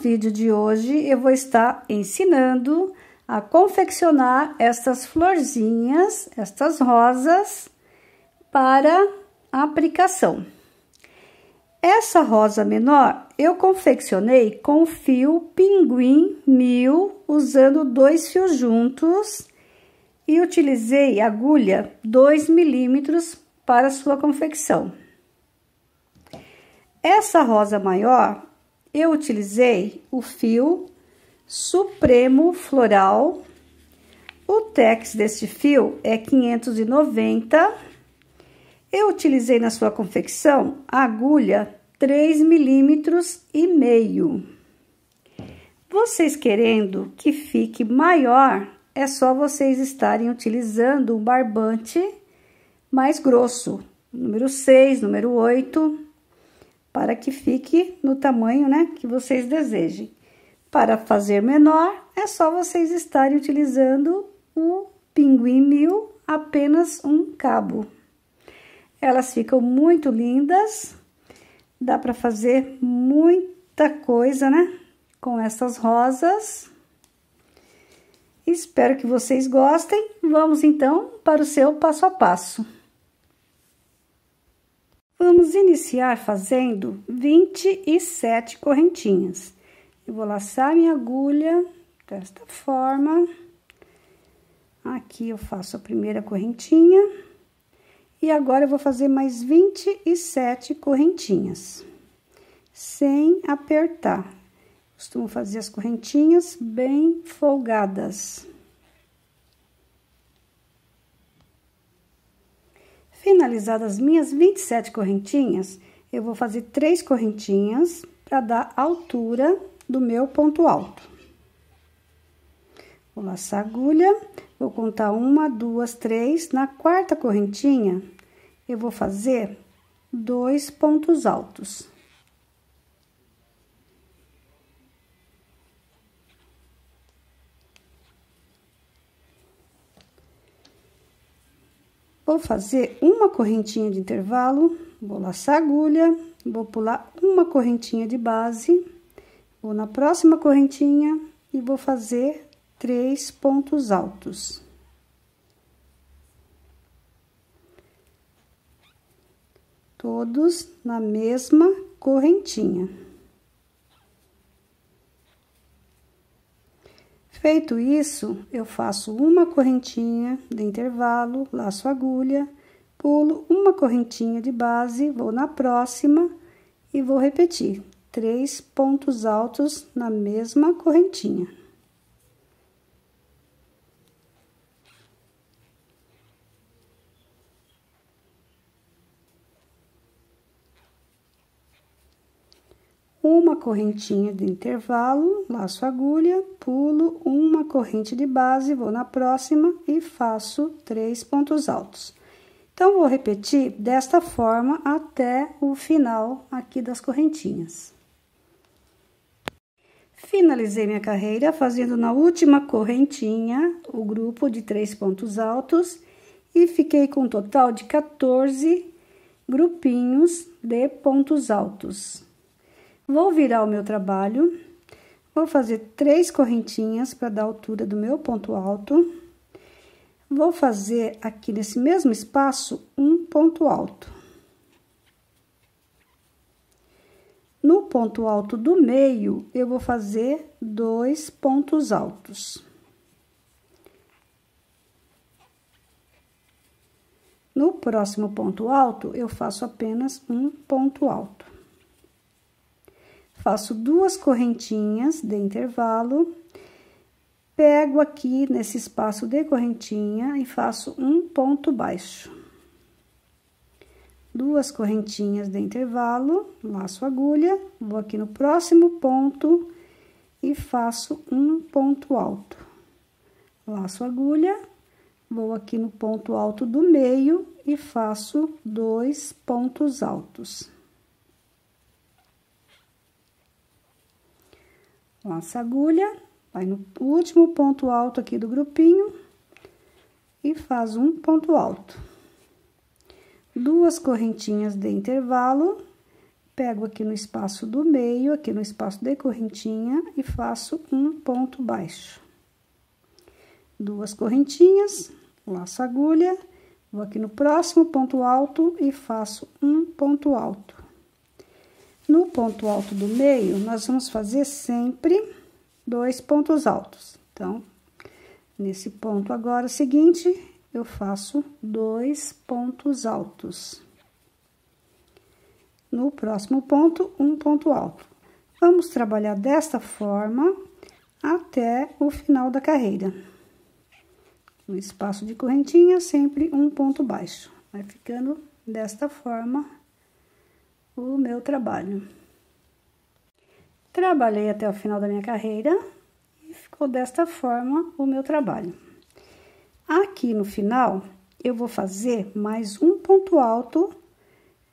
vídeo de hoje eu vou estar ensinando a confeccionar estas florzinhas, estas rosas, para aplicação. Essa rosa menor eu confeccionei com fio pinguim mil, usando dois fios juntos e utilizei agulha 2 milímetros para sua confecção. Essa rosa maior eu utilizei o fio Supremo Floral. O tex deste fio é 590. Eu utilizei na sua confecção agulha 3 milímetros e meio. Vocês querendo que fique maior, é só vocês estarem utilizando um barbante mais grosso, número 6, número 8, para que fique no tamanho, né, que vocês desejem. Para fazer menor, é só vocês estarem utilizando o pinguim mil, apenas um cabo. Elas ficam muito lindas, dá para fazer muita coisa, né, com essas rosas. Espero que vocês gostem. Vamos então para o seu passo a passo. Vamos iniciar fazendo 27 correntinhas. Eu vou laçar minha agulha desta forma. Aqui eu faço a primeira correntinha. E agora eu vou fazer mais 27 correntinhas. Sem apertar. Costumo fazer as correntinhas bem folgadas. Finalizadas as minhas 27 correntinhas, eu vou fazer três correntinhas para dar altura do meu ponto alto. Vou laçar a agulha, vou contar uma, duas, três. Na quarta correntinha, eu vou fazer dois pontos altos. Vou fazer uma correntinha de intervalo, vou laçar agulha, vou pular uma correntinha de base, vou na próxima correntinha e vou fazer três pontos altos. Todos na mesma correntinha. Feito isso, eu faço uma correntinha de intervalo, laço agulha, pulo uma correntinha de base, vou na próxima e vou repetir três pontos altos na mesma correntinha. uma correntinha de intervalo, laço agulha, pulo uma corrente de base, vou na próxima e faço três pontos altos. Então, vou repetir desta forma até o final aqui das correntinhas. Finalizei minha carreira fazendo na última correntinha o grupo de três pontos altos e fiquei com um total de 14 grupinhos de pontos altos. Vou virar o meu trabalho, vou fazer três correntinhas para dar altura do meu ponto alto. Vou fazer aqui nesse mesmo espaço um ponto alto. No ponto alto do meio, eu vou fazer dois pontos altos. No próximo ponto alto, eu faço apenas um ponto alto. Faço duas correntinhas de intervalo, pego aqui nesse espaço de correntinha e faço um ponto baixo. Duas correntinhas de intervalo, laço agulha, vou aqui no próximo ponto e faço um ponto alto. Laço agulha, vou aqui no ponto alto do meio e faço dois pontos altos. Laça agulha, vai no último ponto alto aqui do grupinho e faz um ponto alto. Duas correntinhas de intervalo, pego aqui no espaço do meio, aqui no espaço de correntinha, e faço um ponto baixo. Duas correntinhas, laço agulha, vou aqui no próximo ponto alto e faço um ponto alto. No ponto alto do meio, nós vamos fazer sempre dois pontos altos. Então, nesse ponto agora seguinte, eu faço dois pontos altos no próximo ponto, um ponto alto. Vamos trabalhar desta forma até o final da carreira. No espaço de correntinha, sempre um ponto baixo. Vai ficando desta forma o meu trabalho. Trabalhei até o final da minha carreira e ficou desta forma o meu trabalho. Aqui no final, eu vou fazer mais um ponto alto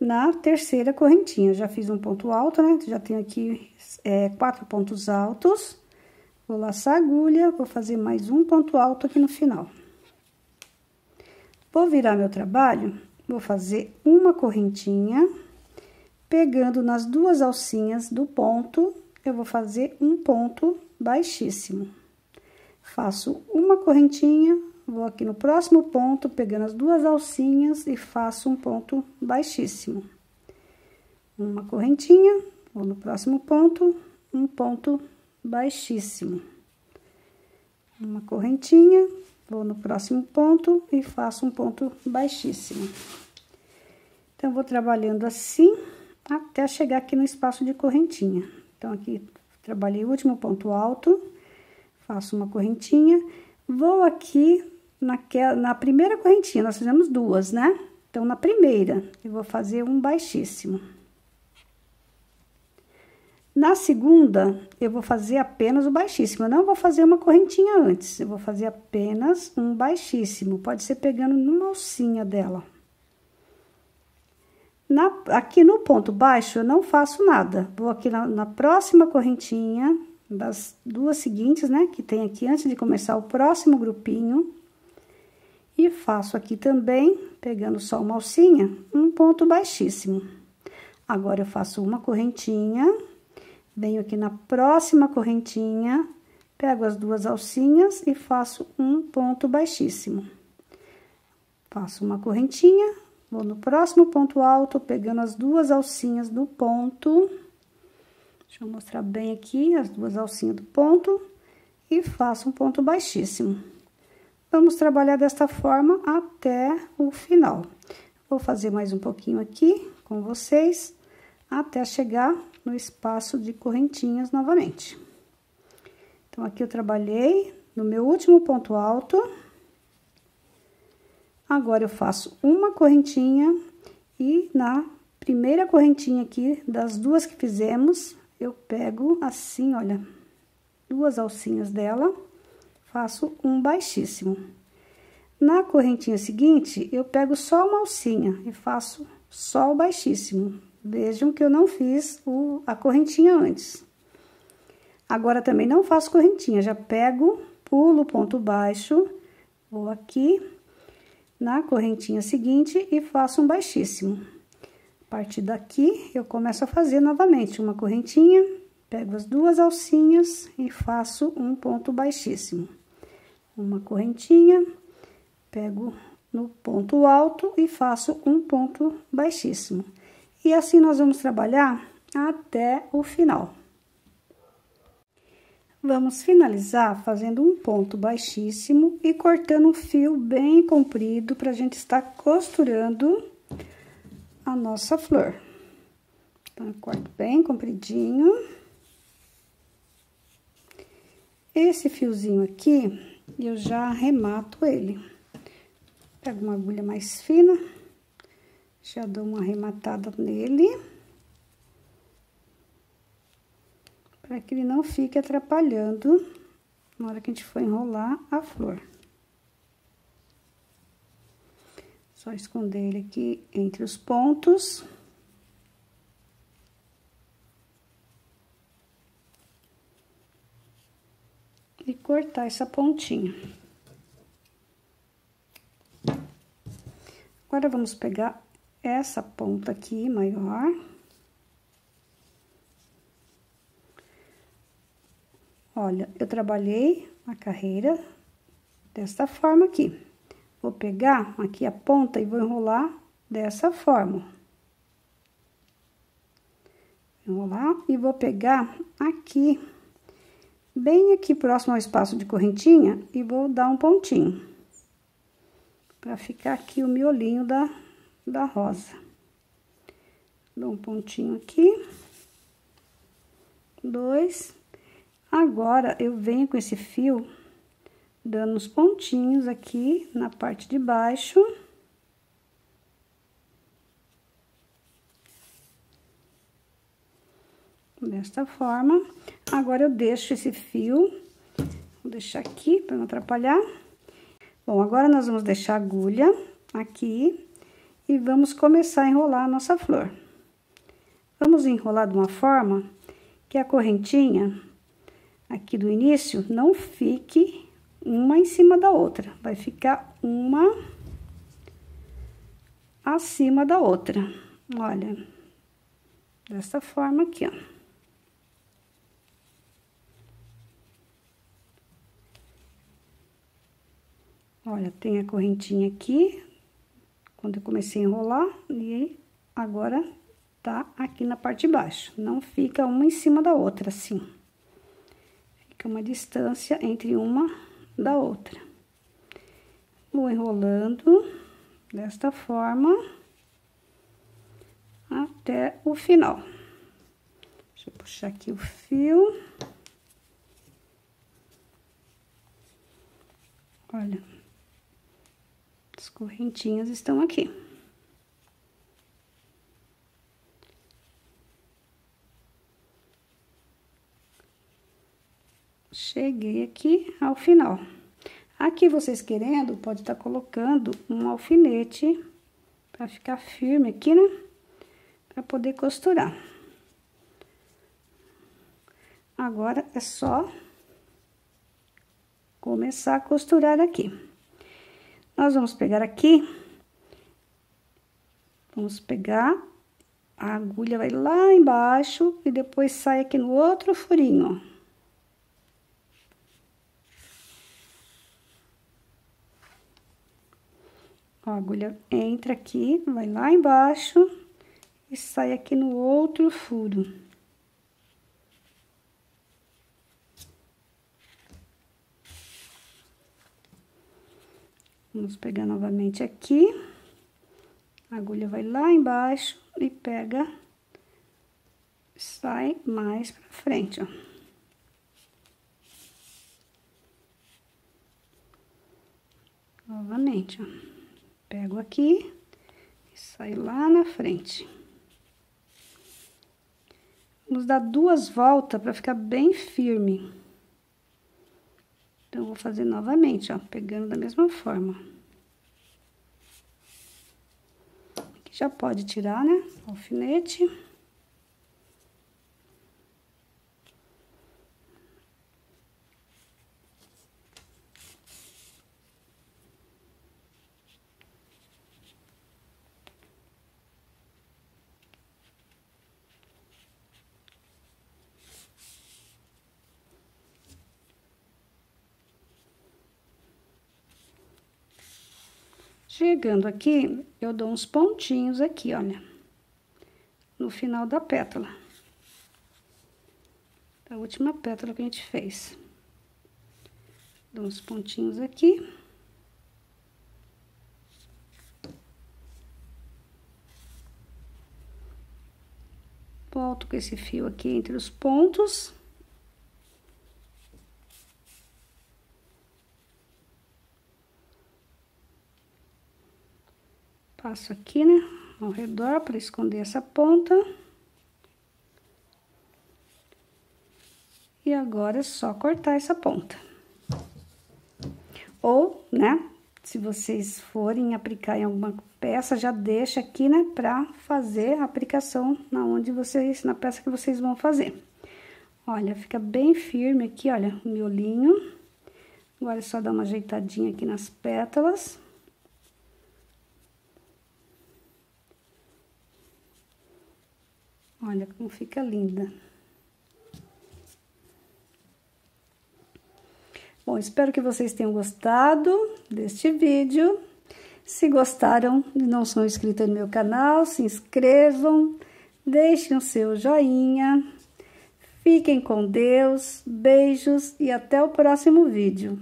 na terceira correntinha. Já fiz um ponto alto, né? Já tenho aqui é, quatro pontos altos. Vou laçar a agulha, vou fazer mais um ponto alto aqui no final. Vou virar meu trabalho, vou fazer uma correntinha, pegando nas duas alcinhas do ponto, eu vou fazer um ponto baixíssimo. Faço uma correntinha, Vou aqui no próximo ponto, pegando as duas alcinhas e faço um ponto baixíssimo. Uma correntinha, vou no próximo ponto, um ponto baixíssimo. Uma correntinha, vou no próximo ponto e faço um ponto baixíssimo. Então, vou trabalhando assim até chegar aqui no espaço de correntinha. Então, aqui, trabalhei o último ponto alto, faço uma correntinha, vou aqui naquela, na primeira correntinha, nós fizemos duas, né? Então, na primeira, eu vou fazer um baixíssimo. Na segunda, eu vou fazer apenas o baixíssimo, eu não vou fazer uma correntinha antes, eu vou fazer apenas um baixíssimo, pode ser pegando numa alcinha dela. Na, aqui no ponto baixo, eu não faço nada, vou aqui na, na próxima correntinha, das duas seguintes, né, que tem aqui, antes de começar o próximo grupinho, e faço aqui também, pegando só uma alcinha, um ponto baixíssimo. Agora, eu faço uma correntinha, venho aqui na próxima correntinha, pego as duas alcinhas e faço um ponto baixíssimo. Faço uma correntinha, vou no próximo ponto alto, pegando as duas alcinhas do ponto. Deixa eu mostrar bem aqui as duas alcinhas do ponto e faço um ponto baixíssimo. Vamos trabalhar desta forma até o final. Vou fazer mais um pouquinho aqui com vocês, até chegar no espaço de correntinhas novamente. Então, aqui eu trabalhei no meu último ponto alto. Agora, eu faço uma correntinha e na primeira correntinha aqui, das duas que fizemos, eu pego assim, olha, duas alcinhas dela faço um baixíssimo. Na correntinha seguinte, eu pego só uma alcinha e faço só o baixíssimo. Vejam que eu não fiz o, a correntinha antes. Agora, também não faço correntinha, já pego, pulo o ponto baixo, vou aqui na correntinha seguinte e faço um baixíssimo. A partir daqui, eu começo a fazer novamente uma correntinha, pego as duas alcinhas e faço um ponto baixíssimo uma correntinha, pego no ponto alto e faço um ponto baixíssimo. E assim nós vamos trabalhar até o final. Vamos finalizar fazendo um ponto baixíssimo e cortando um fio bem comprido para a gente estar costurando a nossa flor. Então, eu corto bem compridinho. Esse fiozinho aqui, eu já arremato ele. Pego uma agulha mais fina, já dou uma arrematada nele. Para que ele não fique atrapalhando na hora que a gente for enrolar a flor. Só esconder ele aqui entre os pontos. e cortar essa pontinha. Agora, vamos pegar essa ponta aqui maior Olha, eu trabalhei a carreira desta forma aqui. Vou pegar aqui a ponta e vou enrolar dessa forma. Enrolar e vou pegar aqui, bem aqui próximo ao espaço de correntinha, e vou dar um pontinho. Pra ficar aqui o miolinho da, da rosa. Dou um pontinho aqui. Dois. Agora, eu venho com esse fio dando os pontinhos aqui na parte de baixo. Desta forma. Agora, eu deixo esse fio, vou deixar aqui para não atrapalhar. Bom, agora nós vamos deixar a agulha aqui e vamos começar a enrolar a nossa flor. Vamos enrolar de uma forma que a correntinha aqui do início não fique uma em cima da outra. Vai ficar uma acima da outra. Olha, dessa forma aqui, ó. Olha, tem a correntinha aqui, quando eu comecei a enrolar, e agora tá aqui na parte de baixo. Não fica uma em cima da outra, assim. Fica uma distância entre uma da outra. Vou enrolando desta forma até o final. Deixa eu puxar aqui o fio. Olha, as correntinhas estão aqui. Cheguei aqui ao final. Aqui, vocês querendo, pode estar tá colocando um alfinete para ficar firme aqui, né? Para poder costurar. Agora, é só começar a costurar aqui. Nós vamos pegar aqui, vamos pegar, a agulha vai lá embaixo e depois sai aqui no outro furinho, ó. Ó, a agulha entra aqui, vai lá embaixo e sai aqui no outro furo. Vamos pegar novamente aqui. A agulha vai lá embaixo e pega, sai mais pra frente, ó. Novamente, ó. Pego aqui e saio lá na frente. Vamos dar duas voltas para ficar bem firme. Então, vou fazer novamente, ó, pegando da mesma forma. Aqui já pode tirar, né, alfinete. Chegando aqui, eu dou uns pontinhos aqui, olha, no final da pétala. Da última pétala que a gente fez. Dou uns pontinhos aqui. Volto com esse fio aqui entre os pontos. Passo aqui, né, ao redor para esconder essa ponta. E agora é só cortar essa ponta. Ou, né, se vocês forem aplicar em alguma peça, já deixa aqui, né, pra fazer a aplicação na onde vocês, na peça que vocês vão fazer. Olha, fica bem firme aqui, olha, o miolinho. Agora é só dar uma ajeitadinha aqui nas pétalas. Olha como fica linda. Bom, espero que vocês tenham gostado deste vídeo. Se gostaram e não são inscritos no meu canal, se inscrevam, deixem o seu joinha. Fiquem com Deus, beijos e até o próximo vídeo.